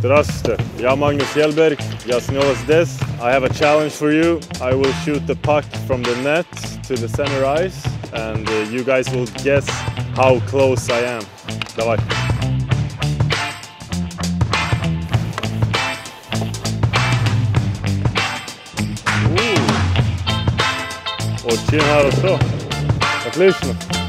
Здравствуйте, я Magnus Hellberg, я снова здесь. I have a challenge for you. I will shoot the puck from the net to the center ice and uh, you guys will guess how close I am. Давай. Очень хорошо. Отлично.